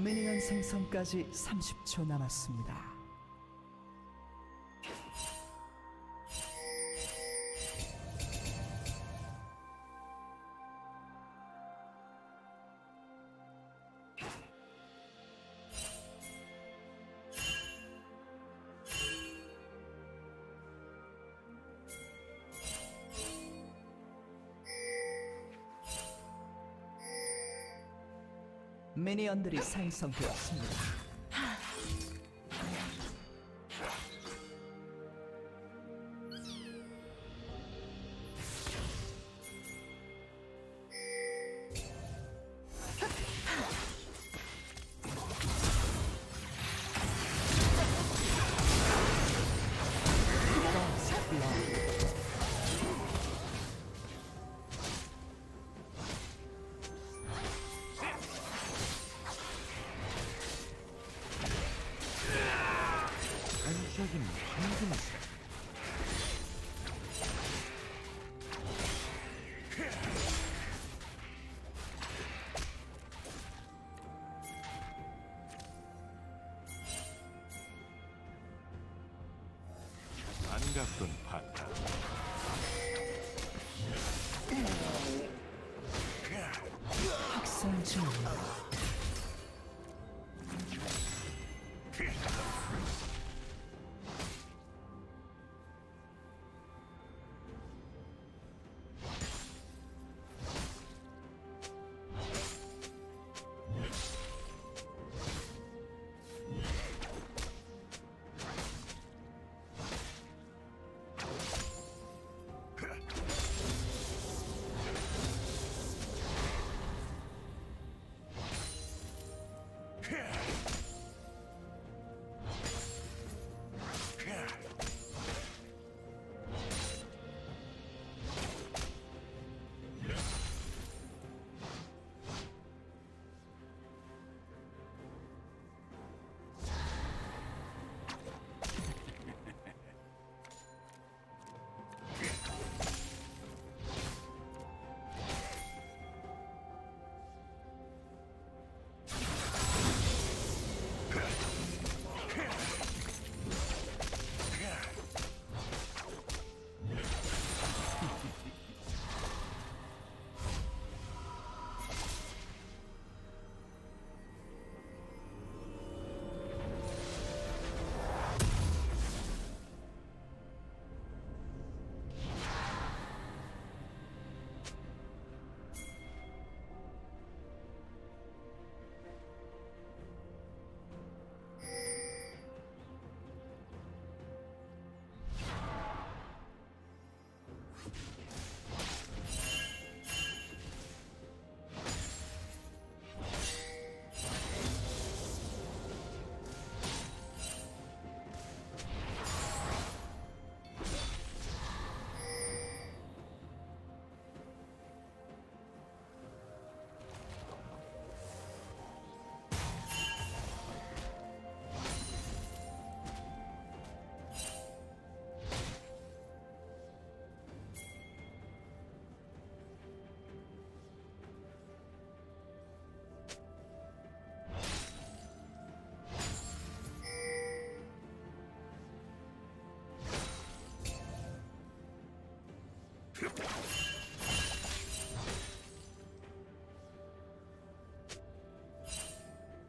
미니언 생성까지 30초 남았습니다. 미니언들이 생성되었습니다. Captain Panther.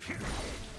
Phew!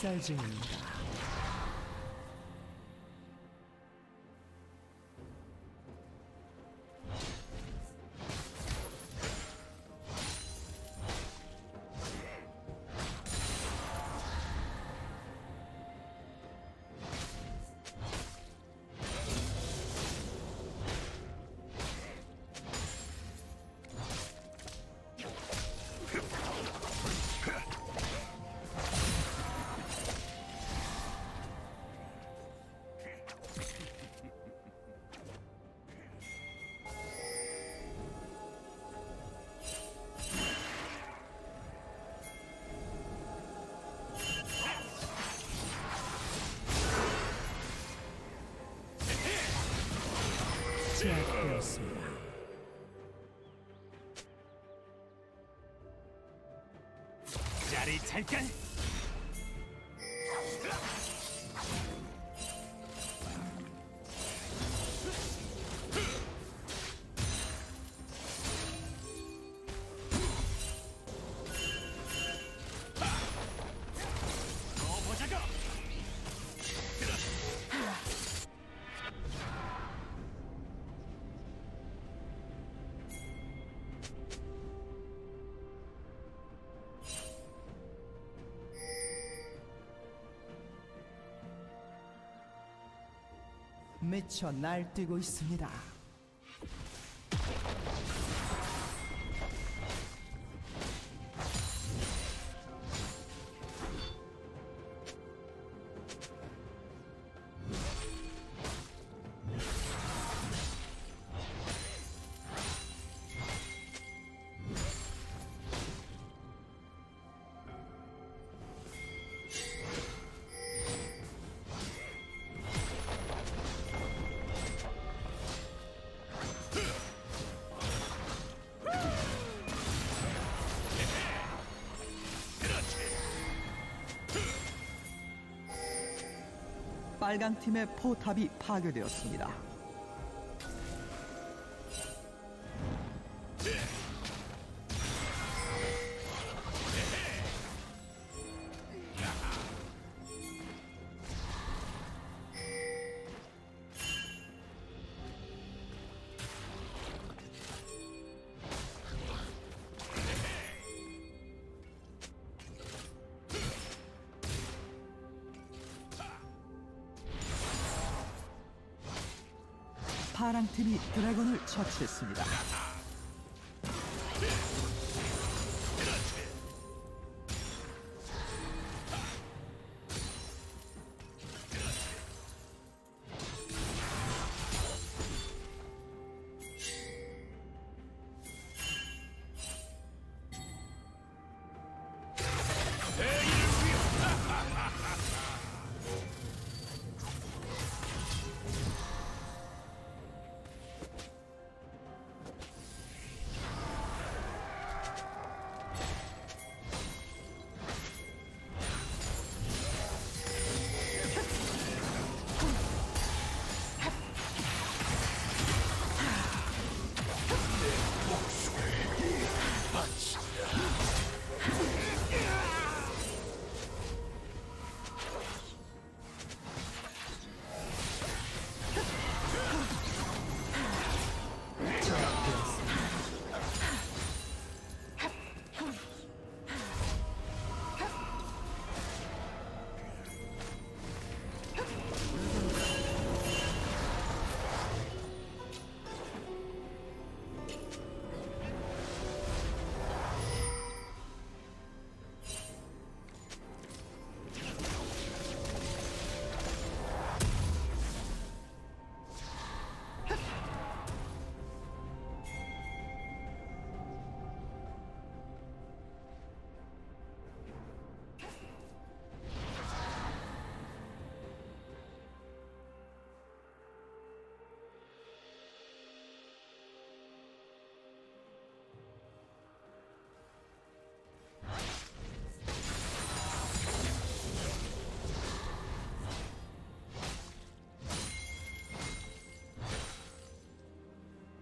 이상입 니. 다. 제압되었습니다. 짜릿할까? 미쳐 날뛰고 있습니다. 빨강 팀의 포탑이 파괴되었습니다. 파랑 팀이 드래곤을 처치했습니다.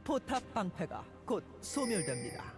포탑 방패가 곧 소멸됩니다.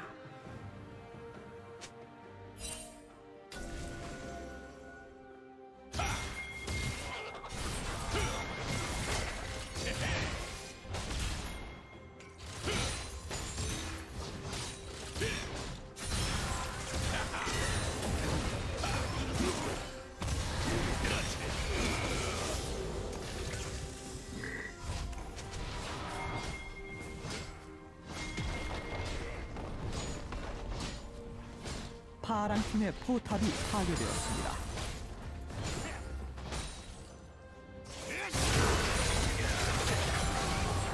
파란 팀의 포탑이 파괴되었습니다.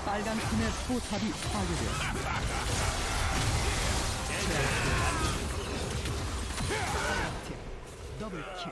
빨간 팀의 포탑이 파괴되었습니다. 더블킬.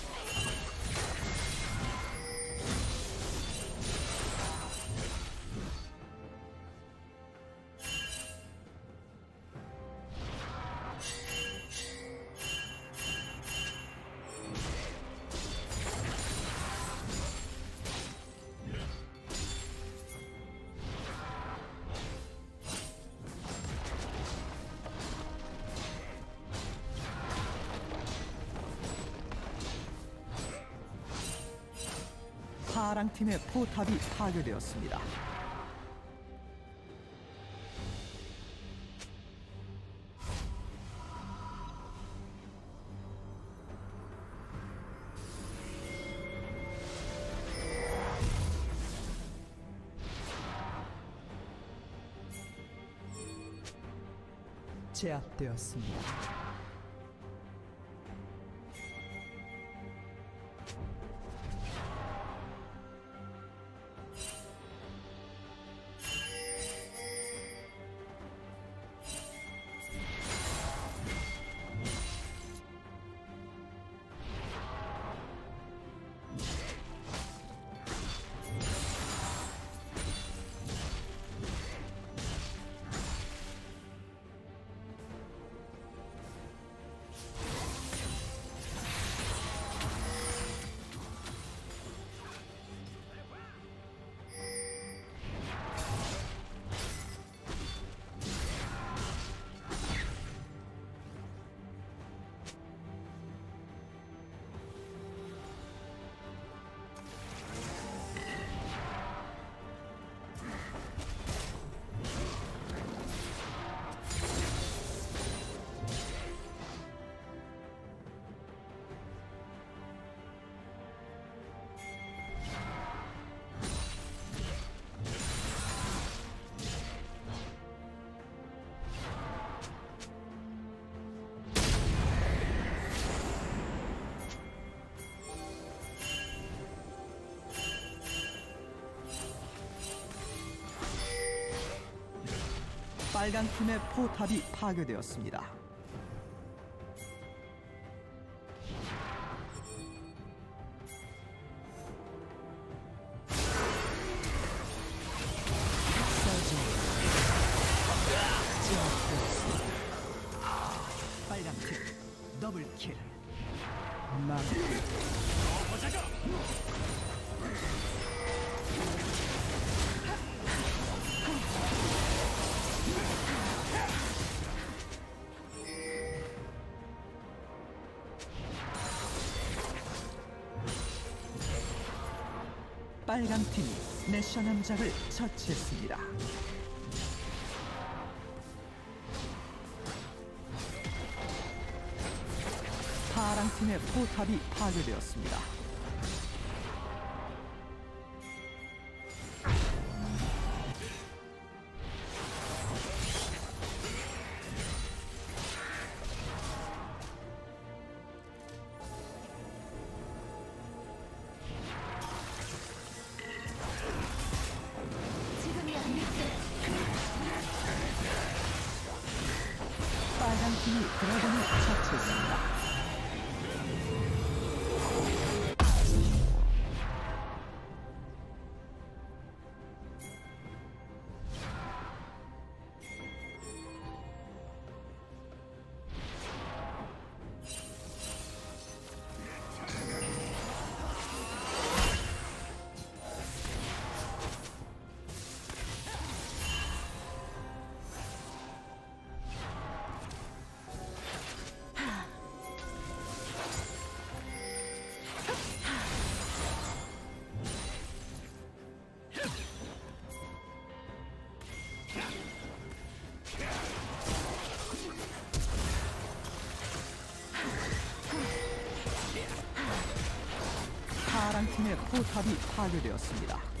파랑 팀의 포탑이 파괴되었습니다. 제압되었습니다. 빨간 팀의 포탑이 파괴되었습니다. 팀 더블킬. 난 빨간 팀이 내셔 남작을 처치했습니다. 파랑 팀의 포탑이 파괴되었습니다. 포탑이 파괴되었습니다.